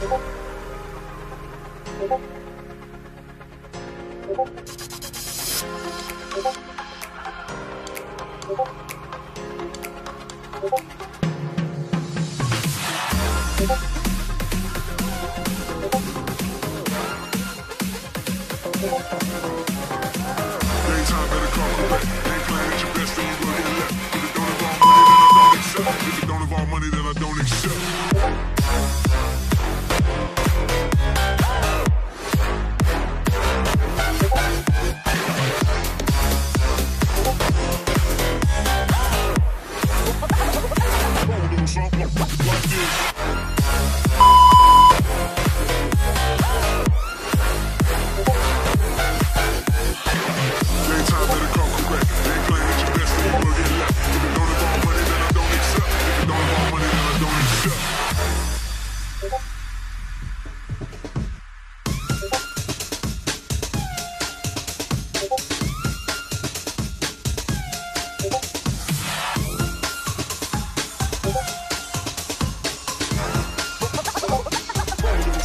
Ain't better call correct. Ain't playing at your best, then you will get left. Put it on the wrong money, then I don't accept.